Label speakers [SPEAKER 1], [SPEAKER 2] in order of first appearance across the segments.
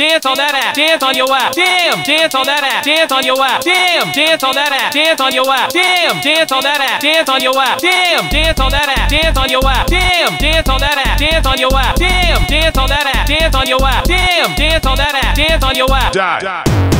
[SPEAKER 1] Dance on that ass. Dance on your ass. Damn. Dance on that ass. Dance on your ass. Damn. Dance on that ass. Dance on your ass. Damn. Dance on that ass. Dance on your ass. Damn. Dance on that ass. Dance on your ass. Damn. Dance on that ass. Dance on your ass. Damn. Dance on that ass. Dance on your ass. Damn. Dance on that ass. Dance on your ass.
[SPEAKER 2] Die.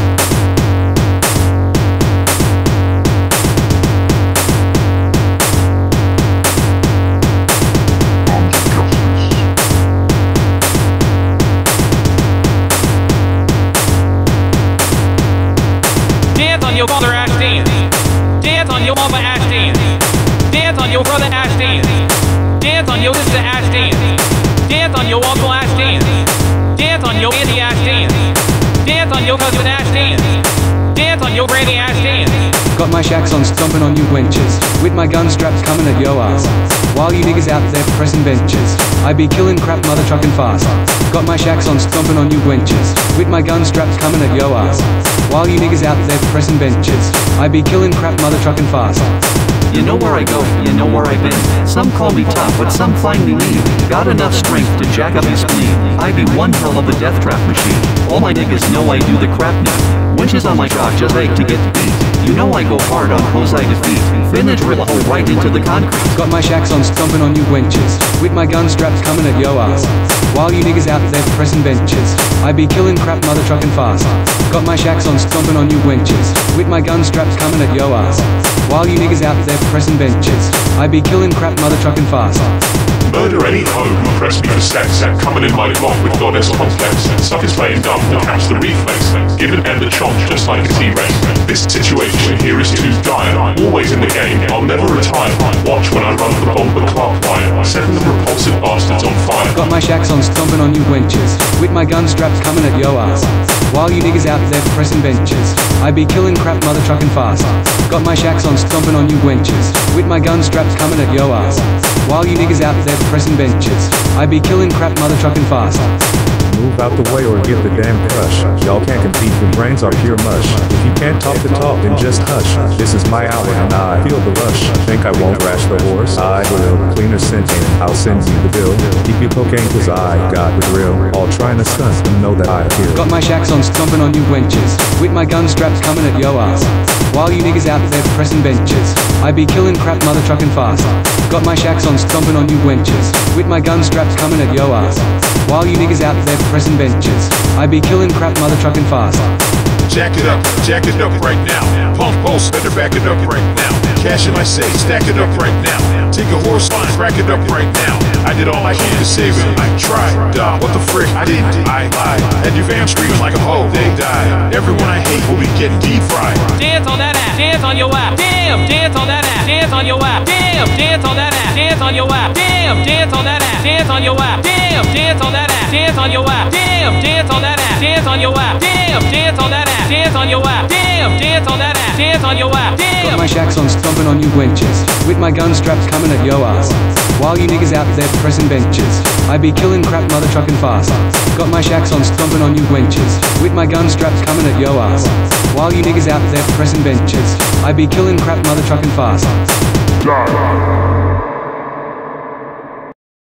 [SPEAKER 1] Your father ass dance. Dance on your mama ass dance. Dance on your brother ass dance. Dance on your sister ass dance. Dance on your uncle ass dance. Dance on your auntie ass dance. Dance on your cousin ass dance. Dance on your granny ass dance.
[SPEAKER 3] Got my Shaqs on stomping on you wenches. With my gun straps coming at yo ass. While you niggas out there pressing benches. I be killing crap mother trucking fast. Got my Shaqs on stomping on you wenches. With my gun straps coming at yo ass. While you niggas out there pressing benches. I be killing crap mother trucking fast.
[SPEAKER 4] You know where I go, you know where I've been. Some call me tough, but some find me mean. Got enough strength to jack up his spleen. I be one hell of a death trap machine. All my niggas know I do the crap now. Winches on my cock just ache to get beat. You know I go hard on I defeat. A hole right into the concrete.
[SPEAKER 3] Got my Shaqs on stomping on you wenches. With my gun straps coming at yo ass. While you niggas out there pressing benches. I be killing crap mother trucking fast. Got my Shaqs on stomping on you wenches. With my gun straps coming at yo ass. While you niggas out there pressing benches. I be killing crap mother trucking fast.
[SPEAKER 2] Murder any hoe who press me for sex. Coming in my block with goddess complex. Suckers playing dumb will catch the reflex. Give an end a chomp just like a T-Rex. This situation here is too dire. Always in the game, I'll never retire. Watch when I run the bomber Clark wire. Setting the repulsive bastards on fire.
[SPEAKER 3] Got my Shaqs on stomping on you wenches. With my gun straps coming at yo ass. While you niggas out there pressing benches. I be killing crap mother trucking fast. Got my Shaqs on stomping on you wenches. With my gun straps coming at yo ass. While you niggas out there pressing benches. I be killing crap mother trucking fast.
[SPEAKER 5] Move out the way or get the damn crush. Y'all can't compete, your brains are pure mush. If you can't talk the talk, then just hush. This is my hour and I feel the rush. Think I won't rash the horse? I will. Cleaner scenting, I'll send you the bill. Keep your cocaine cause I got the drill. All trying to stunt and know that I kill.
[SPEAKER 3] Got my Shaqs on stomping on you wenches. With my gun straps coming at yo ass. While you niggas out there pressing benches. I be killing crap mother trucking fast. Got my Shaqs on stomping on you wenches. With my gun straps coming at yo ass. While you niggas out there pressing benches. I be killing crap mother trucking fast.
[SPEAKER 2] Jack it up, jack it up right now. Pump pulse, better back it up right now. Cash in my safe, stack it up right now. Take a horse line, crack it up right now. I did all I can to save it. I tried, duh. What the frick? I didn't. I lied. Had your fam screaming like a hoe. They died. Everyone I hate will be getting deep fried.
[SPEAKER 1] Dance on that ass. Dance on your ass. Damn. Dance on that ass. Dance on your ass. Damn. Dance on that ass. Dance on your ass. Damn. Dance on that ass. Dance on your ass. Damn. Dance on that ass. Dance on your ass. Damn. Dance on that ass. Dance on your ass. Damn. Dance on that ass. Dance on your ass. Damn. Dance on that ass. Dance on your ass.
[SPEAKER 3] Got my Shaqs on stomping on you wenches. With my gun straps coming at yo ass. While you niggas out there pressing benches. I be killing crap mother trucking fast. Got my Shaqs on stomping on you wenches. With my gun straps coming at yo ass. While you niggas out there pressing benches. I be killing crap mother trucking fast.
[SPEAKER 2] Die.